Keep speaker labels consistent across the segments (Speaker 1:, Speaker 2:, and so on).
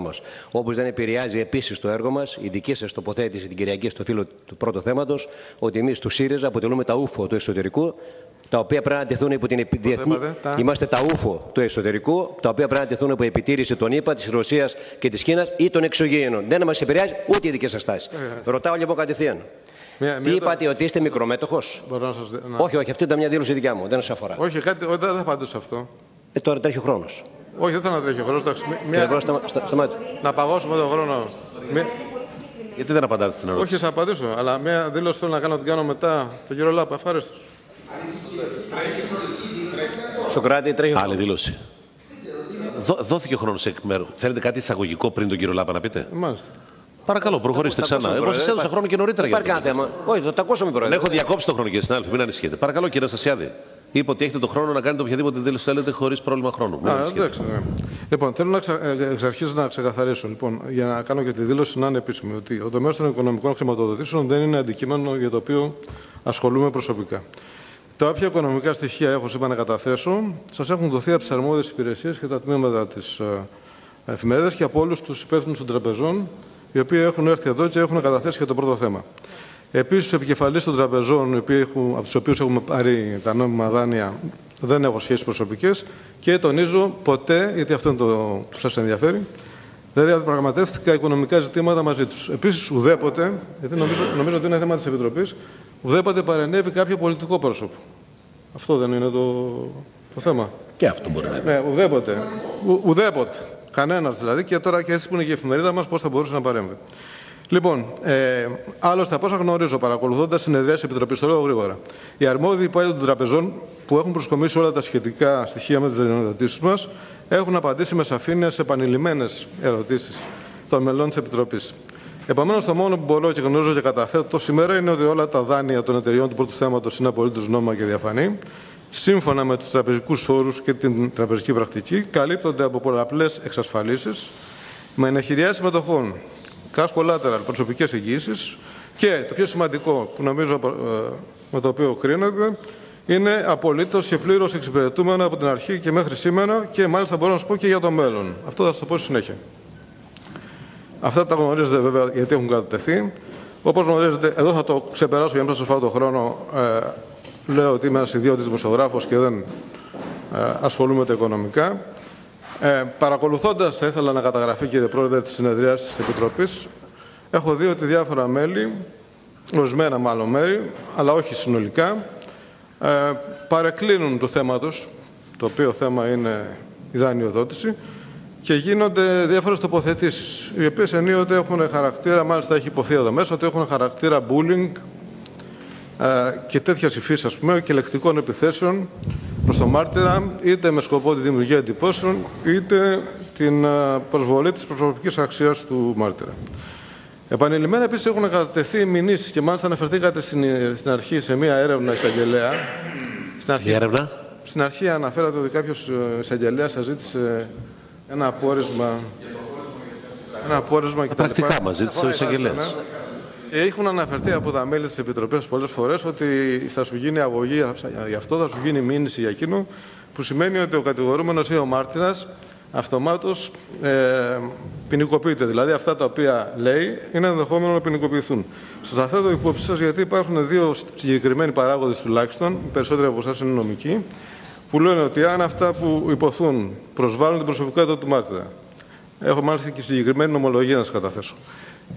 Speaker 1: μας. Όπως δεν επηρεάζει επίσης το έργο μας, η δική σας τοποθέτηση την Κυριακή στο φύλλο του πρώτου θέματος, ότι εμείς του ΣΥΡΙΖΑ αποτελούμε τα ούφο του εσωτερικού, τα οποία πρέπει να τεθούν υπό την επι- διεθνή...
Speaker 2: θέμα, τα-
Speaker 1: Είμαστε τα ούφο του εσωτερικού, τα οποία πρέπει να τεθούν υπό επιτήρηση των ΗΠΑ, της Ρωσίας και της Κίνας ή των εξωγήινων. Δεν μας επηρεάζει ούτε η δική σας στάση. Ρωτάω λοιπόν κατευθείαν.
Speaker 2: Μία-
Speaker 1: Τι
Speaker 2: μία-
Speaker 1: είπατε, ότι είστε μικρομέτωχος;
Speaker 2: Μπορώ να σας... δι- να-
Speaker 1: Όχι, όχι, αυτή ήταν μια δήλωση δικιά μου, δεν σας αφορά.
Speaker 2: Όχι, κάτι, όχι, δεν θα απαντήσω σε αυτό.
Speaker 1: Ε, τώρα τρέχει ο χρόνος.
Speaker 2: Όχι, δεν θέλω να τρέχει ο χρόνος. εντάξει, μη-
Speaker 1: Κύριε
Speaker 2: Μια...
Speaker 1: Πρόεδρε, σταμα- στα- σταμάτη.
Speaker 2: Να παγώσουμε τον χρόνο. Μη-
Speaker 3: Γιατί δεν απαντάτε στην ερώτηση;
Speaker 2: Όχι, θα απαντήσω. Αλλά μια δήλωση θέλω να κάνω, την κάνω μετά. Το κύριο Λάπα, ευχαριστώ.
Speaker 1: Σοκράτη, τρέχει ο
Speaker 3: Άλλη
Speaker 1: χρόνος.
Speaker 3: δήλωση. Δώ, δόθηκε ο χρόνος εκ μέρου. Θέλετε κάτι εισαγωγικό πριν τον κύριο Λάπα να πείτε;
Speaker 2: Μάλιστα.
Speaker 3: Παρακαλώ, προχωρήστε
Speaker 1: Τα
Speaker 3: ξανά.
Speaker 1: ακούσαμε,
Speaker 3: Εγώ σας
Speaker 1: Πρόεδρε.
Speaker 3: έδωσα
Speaker 1: Δεν
Speaker 3: χρόνο και νωρίτερα για
Speaker 1: Υπάρχει
Speaker 3: αυτό.
Speaker 1: κανένα θέμα. Όχι, θα τα ακούσαμε,
Speaker 3: Δεν
Speaker 1: Πρόεδρε.
Speaker 3: έχω διακόψει τον χρόνο, κύριε συνάδελφε, μην ανησυχείτε. Παρακαλώ, κύριε Αναστασιάδη. Είπε ότι έχετε τον χρόνο να κάνετε οποιαδήποτε δήλωση θέλετε χωρίς πρόβλημα χρόνου. Μην
Speaker 2: Α,
Speaker 3: ανησυχείτε.
Speaker 2: εντάξει. ναι. Λοιπόν, θέλω να ξα... ε, εξ αρχής να ξεκαθαρίσω, λοιπόν, για να κάνω και τη δήλωση να είναι επίσημη, ότι ο τομέας των οικονομικών χρηματοδοτήσεων δεν είναι αντικείμενο για το οποίο ασχολούμαι προσωπικά. Τα όποια οικονομικά στοιχεία έχω σήμερα να καταθέσω, σας έχουν δοθεί από τις αρμόδιες υπηρεσίες και τα τμήματα της εφημερίδας και από όλους τους υπεύθυνους των τραπεζών, οι οποίοι έχουν έρθει εδώ και έχουν καταθέσει και το πρώτο θέμα. Επίσης, ο επικεφαλή των τραπεζών, οι οποίοι έχουν, από τους οποίους έχουμε πάρει τα νόμιμα δάνεια, δεν έχω σχέσεις προσωπικές και τονίζω ποτέ, γιατί αυτό είναι το που σας ενδιαφέρει, δεν διαπραγματεύτηκα οικονομικά ζητήματα μαζί τους. Επίσης, ουδέποτε, γιατί νομίζω, νομίζω ότι είναι θέμα της Επιτροπής, ουδέποτε παρενέβη κάποιο πολιτικό πρόσωπο. Αυτό δεν είναι το, το θέμα.
Speaker 3: Και αυτό μπορεί να είναι.
Speaker 2: Ναι, ουδέποτε. Ο, ουδέποτε. Κανένας δηλαδή. Και τώρα και έτσι που είναι και η εφημερίδα μας, πώς θα μπορούσε να παρέμβει. Λοιπόν, ε, άλλωστε, από όσα γνωρίζω, παρακολουθώντας συνεδρία της Επιτροπής, το λέω γρήγορα, οι αρμόδιοι υπάλληλοι των τραπεζών που έχουν προσκομίσει όλα τα σχετικά στοιχεία με τις δανειοδοτήσει μας έχουν απαντήσει με σαφήνεια σε επανειλημμένες ερωτήσεις των μελών της Επιτροπής. Επομένως, το μόνο που μπορώ και γνωρίζω και καταθέτω σήμερα είναι ότι όλα τα δάνεια των εταιριών του πρώτου θέματος είναι απολύτως νόμιμα και διαφανή. Σύμφωνα με τους τραπεζικούς όρους και την τραπεζική πρακτική, καλύπτονται από πολλαπλές εξασφαλίσεις με ενεχειριά συμμετοχών, cash collateral, προσωπικές εγγύησεις και το πιο σημαντικό που νομίζω ε, με το οποίο κρίνεται είναι απολύτως και πλήρως εξυπηρετούμενο από την αρχή και μέχρι σήμερα και μάλιστα μπορώ να σου πω και για το μέλλον. Αυτό θα σα το πω στη συνέχεια. Αυτά τα γνωρίζετε βέβαια γιατί έχουν κατατεθεί. Όπως γνωρίζετε, εδώ θα το ξεπεράσω για να μην σας φάω το χρόνο. Ε, λέω ότι είμαι ένας ιδιώτης δημοσιογράφος και δεν ε, ασχολούμαι με τα οικονομικά. Ε, Παρακολουθώντας, θα ήθελα να καταγραφεί, κύριε Πρόεδρε, της συνεδρία της Επιτροπής, έχω δει ότι διάφορα μέλη, ορισμένα μάλλον μέρη, αλλά όχι συνολικά, ε, παρεκκλίνουν τους θέματος, το οποίο θέμα είναι η δανειοδότηση, και γίνονται διάφορες τοποθετήσεις, οι οποίες ενίοτε έχουν χαρακτήρα, μάλιστα έχει υποθεί εδώ μέσα, ότι έχουν χαρακτήρα bullying ε, και τέτοιας υφής, ας πούμε, και λεκτικών επιθέσεων προς τον μάρτυρα, είτε με σκοπό τη δημιουργία εντυπώσεων, είτε την ε, προσβολή της προσωπικής αξίας του μάρτυρα. Επανειλημμένα επίσης έχουν κατατεθεί μηνύσεις και μάλιστα αναφερθήκατε στην, στην αρχή σε μία έρευνα εισαγγελέα. Στην αρχή,
Speaker 3: Η έρευνα;
Speaker 2: στην αρχή αναφέρατε ότι κάποιος εισαγγελέα σας ζήτησε ένα απόρρισμα. Ένα απόρρισμα και τα
Speaker 3: πρακτικά
Speaker 2: λοιπά.
Speaker 3: μας ζήτησε ο εισαγγελέας.
Speaker 2: Ναι. Και Έχουν αναφερθεί από τα μέλη της Επιτροπής πολλές φορές ότι θα σου γίνει αγωγή γι' αυτό, θα σου γίνει μήνυση για εκείνο, που σημαίνει ότι ο κατηγορούμενος ή ο μάρτυρας αυτομάτως ε, ποινικοποιείται. Δηλαδή αυτά τα οποία λέει είναι ενδεχόμενο να ποινικοποιηθούν. Σα τα θέτω υπόψη σας γιατί υπάρχουν δύο συγκεκριμένοι παράγοντες τουλάχιστον, οι περισσότεροι από εσάς είναι νομικοί, που λένε ότι αν αυτά που υποθούν προσβάλλουν την προσωπικότητα του μάρτυρα, έχω μάλιστα και συγκεκριμένη νομολογία να σας καταθέσω,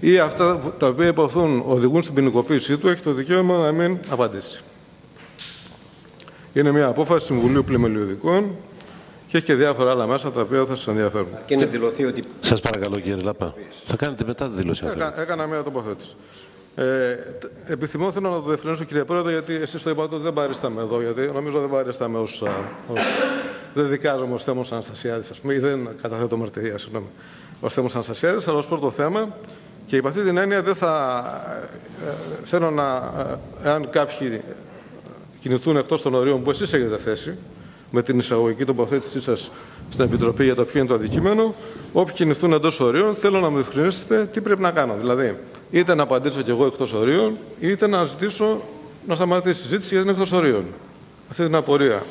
Speaker 2: ή αυτά που- τα οποία υποθούν οδηγούν στην ποινικοποίησή του, έχει το δικαίωμα να μην απαντήσει. Είναι μια απόφαση Συμβουλίου Πλημελιωδικών και έχει και διάφορα άλλα μέσα τα οποία θα σας ενδιαφέρουν.
Speaker 1: Και είναι δηλωθεί ότι
Speaker 3: Σας παρακαλώ, κύριε Λάπα. Θα κάνετε μετά τη δήλωση. αν θέλετε.
Speaker 2: Έκα, έκανα μια τοποθέτηση. Ε, τ- επιθυμώ θέλω να το διευκρινίσω κύριε Πρόεδρε γιατί εσείς το είπατε ότι δεν παρίσταμε εδώ γιατί νομίζω δεν παρίσταμε ως, α, ως δεν δικάζομαι ως Θέμος Αναστασιάδης ας πούμε ή δεν καταθέτω μαρτυρία συγγνώμη ως Θέμος Αναστασιάδης αλλά ως πρώτο θέμα και υπ' αυτή την έννοια δεν θα ε, ε, θέλω να ε, εάν κάποιοι κινηθούν εκτός των ορίων που εσείς έχετε θέσει με την εισαγωγική τοποθέτησή σας στην Επιτροπή για το ποιο είναι το αντικείμενο. Όποιοι κινηθούν εντός ορίων, θέλω να μου διευκρινίσετε τι πρέπει να κάνω. Δηλαδή, είτε να απαντήσω κι εγώ εκτός ορίων, είτε να ζητήσω να σταματήσει η συζήτηση γιατί είναι εκτός ορίων. Αυτή την απορία.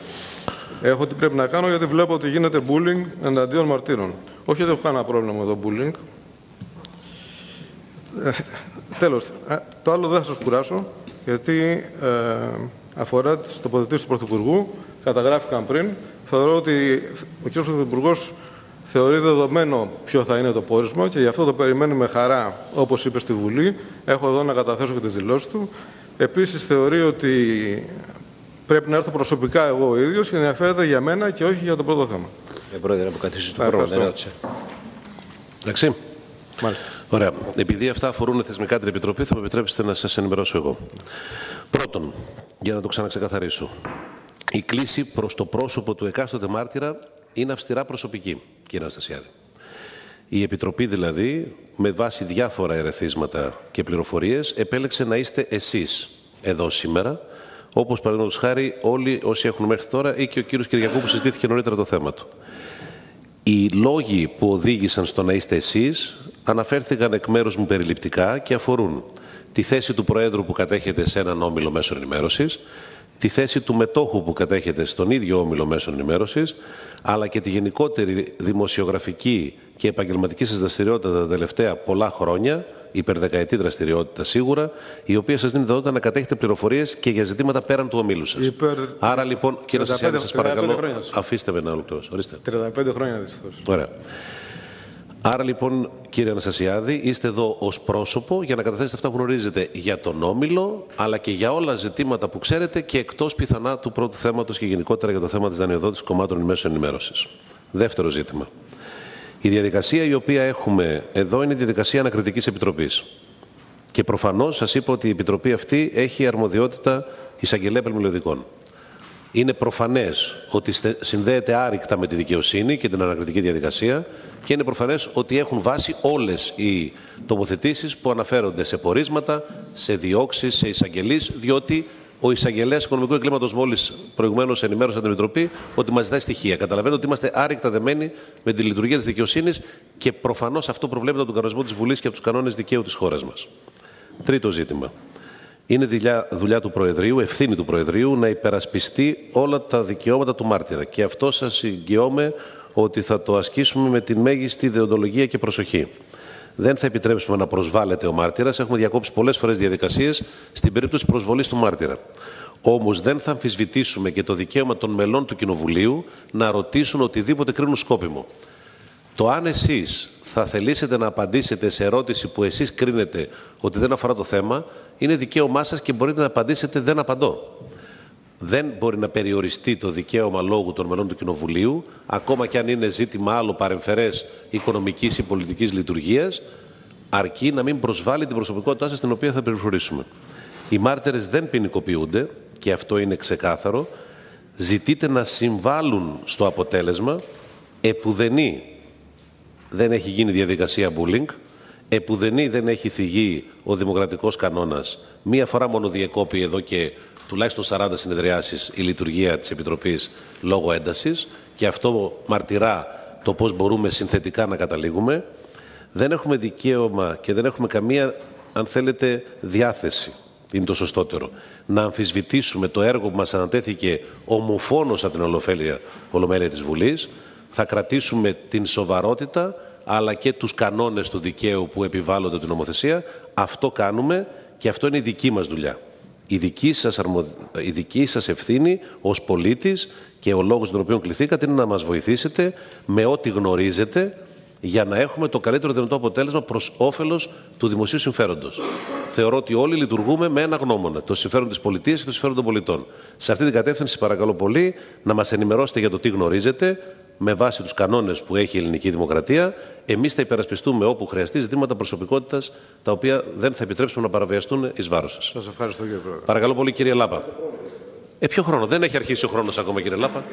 Speaker 2: Έχω τι πρέπει να κάνω γιατί βλέπω ότι γίνεται bullying εναντίον μαρτύρων. Όχι ότι έχω κανένα πρόβλημα με το bullying. Ε, τέλος, ε, το άλλο δεν θα σας κουράσω, γιατί ε, αφορά τις τοποθετήσεις του Πρωθυπουργού, καταγράφηκαν πριν. Θεωρώ ότι ο κ. Πρωθυπουργός θεωρεί δεδομένο ποιο θα είναι το πόρισμα και γι' αυτό το περιμένει με χαρά, όπως είπε στη Βουλή. Έχω εδώ να καταθέσω και τις δηλώσεις του. Επίσης θεωρεί ότι πρέπει να έρθω προσωπικά εγώ ο ίδιος και ενδιαφέρεται για μένα και όχι για το πρώτο θέμα.
Speaker 1: Ε, πρόεδρε, να καθίσει το
Speaker 2: Α,
Speaker 1: χρόνο, δεν
Speaker 2: ευχαριστώ.
Speaker 1: ρώτησε.
Speaker 3: Εντάξει.
Speaker 2: Μάλιστα.
Speaker 3: Ωραία. Επειδή αυτά αφορούν θεσμικά την Επιτροπή, θα με επιτρέψετε να σας ενημερώσω εγώ. Πρώτον, για να το ξαναξεκαθαρίσω. Η κλίση προς το πρόσωπο του εκάστοτε μάρτυρα είναι αυστηρά προσωπική, κύριε Αναστασιάδη. Η Επιτροπή δηλαδή, με βάση διάφορα ερεθίσματα και πληροφορίες, επέλεξε να είστε εσείς εδώ σήμερα, όπως παραδείγματος χάρη όλοι όσοι έχουν μέχρι τώρα ή και ο κύριος Κυριακού που συζητήθηκε νωρίτερα το θέμα του. Οι λόγοι που οδήγησαν στο να είστε εσείς αναφέρθηκαν εκ μέρους μου περιληπτικά και αφορούν τη θέση του Προέδρου που κατέχετε σε έναν όμιλο μέσων ενημέρωσης, τη θέση του μετόχου που κατέχετε στον ίδιο όμιλο μέσων ενημέρωσης, αλλά και τη γενικότερη δημοσιογραφική και επαγγελματική σας δραστηριότητα τα τελευταία πολλά χρόνια, υπερδεκαετή δραστηριότητα σίγουρα, η οποία σας δίνει δυνατότητα να κατέχετε πληροφορίες και για ζητήματα πέραν του ομίλου σας.
Speaker 2: Υπερ-
Speaker 3: Άρα λοιπόν, κύριε
Speaker 2: 35
Speaker 3: Στασιάδη, σας
Speaker 2: 35
Speaker 3: παρακαλώ,
Speaker 2: χρόνια.
Speaker 3: αφήστε με να ολοκληρώσω. Ορίστε.
Speaker 2: 35 χρόνια δυστυχώς.
Speaker 3: Ωραία. Άρα λοιπόν, κύριε Αναστασιάδη, είστε εδώ ως πρόσωπο για να καταθέσετε αυτά που γνωρίζετε για τον Όμιλο, αλλά και για όλα ζητήματα που ξέρετε και εκτός πιθανά του πρώτου θέματος και γενικότερα για το θέμα της δανειοδότησης κομμάτων μέσων ενημέρωσης. Δεύτερο ζήτημα. Η διαδικασία η οποία έχουμε εδώ είναι η διαδικασία ανακριτικής επιτροπής. Και προφανώς σας είπα ότι η επιτροπή αυτή έχει αρμοδιότητα εισαγγελέα επιμελωδικών. Είναι προφανές ότι στε- συνδέεται άρρηκτα με τη δικαιοσύνη και την ανακριτική διαδικασία και είναι προφανές ότι έχουν βάση όλες οι τοποθετήσεις που αναφέρονται σε πορίσματα, σε διώξεις, σε εισαγγελείς, διότι ο εισαγγελέας οικονομικού εγκλήματος μόλις προηγουμένως ενημέρωσε την Επιτροπή ότι μας ζητάει στοιχεία. Καταλαβαίνω ότι είμαστε άρρηκτα δεμένοι με τη λειτουργία της δικαιοσύνης και προφανώς αυτό προβλέπεται από τον κανονισμό της Βουλής και από τους κανόνες δικαίου της χώρας μας. Τρίτο ζήτημα. Είναι δουλειά, δουλειά του Προεδρείου, ευθύνη του Προεδρείου να υπερασπιστεί όλα τα δικαιώματα του μάρτυρα. Και αυτό σας εγγυώμαι ότι θα το ασκήσουμε με τη μέγιστη δεοντολογία και προσοχή. Δεν θα επιτρέψουμε να προσβάλλεται ο μάρτυρας. Έχουμε διακόψει πολλές φορές διαδικασίες στην περίπτωση προσβολής του μάρτυρα. Όμως δεν θα αμφισβητήσουμε και το δικαίωμα των μελών του Κοινοβουλίου να ρωτήσουν οτιδήποτε κρίνουν σκόπιμο. Το αν εσείς θα θελήσετε να απαντήσετε σε ερώτηση που εσείς κρίνετε ότι δεν αφορά το θέμα, είναι δικαίωμά σας και μπορείτε να απαντήσετε δεν απαντώ. Δεν μπορεί να περιοριστεί το δικαίωμα λόγου των μελών του Κοινοβουλίου, ακόμα και αν είναι ζήτημα άλλο παρεμφερές οικονομικής ή πολιτικής λειτουργίας, αρκεί να μην προσβάλλει την προσωπικότητά σας την οποία θα πληροφορήσουμε. Οι μάρτυρες δεν ποινικοποιούνται, και αυτό είναι ξεκάθαρο. Ζητείτε να συμβάλλουν στο αποτέλεσμα, επουδενή δεν έχει γίνει διαδικασία bullying, επουδενή δεν έχει θυγεί ο δημοκρατικός κανόνας. Μία φορά μόνο διεκόπη εδώ και τουλάχιστον 40 συνεδριάσεις η λειτουργία της Επιτροπής λόγω έντασης και αυτό μαρτυρά το πώς μπορούμε συνθετικά να καταλήγουμε. Δεν έχουμε δικαίωμα και δεν έχουμε καμία, αν θέλετε, διάθεση, είναι το σωστότερο, να αμφισβητήσουμε το έργο που μας ανατέθηκε ομοφόνος από την Ολοφέλεια, Ολομέλεια της Βουλής. Θα κρατήσουμε την σοβαρότητα αλλά και τους κανόνες του δικαίου που επιβάλλονται την νομοθεσία. Αυτό κάνουμε και αυτό είναι η δική μας δουλειά. Η δική σας, αρμο... η δική σας ευθύνη ως πολίτης και ο λόγος τον οποίο κληθήκατε είναι να μας βοηθήσετε με ό,τι γνωρίζετε για να έχουμε το καλύτερο δυνατό αποτέλεσμα προς όφελος του δημοσίου συμφέροντος. Θεωρώ ότι όλοι λειτουργούμε με ένα γνώμονα, το συμφέρον της πολιτείας και το συμφέρον των πολιτών. Σε αυτή την κατεύθυνση, παρακαλώ πολύ να μας ενημερώσετε για το τι γνωρίζετε, με βάση τους κανόνες που έχει η ελληνική δημοκρατία. Εμείς θα υπερασπιστούμε όπου χρειαστεί ζητήματα προσωπικότητας, τα οποία δεν θα επιτρέψουμε να παραβιαστούν εις βάρος σας.
Speaker 2: Σας ευχαριστώ κύριε Πρόεδρε.
Speaker 3: Παρακαλώ πολύ, κύριε Λάπα. Ε, ποιο χρόνο, δεν έχει αρχίσει ο χρόνος ακόμα, κύριε Λάπα.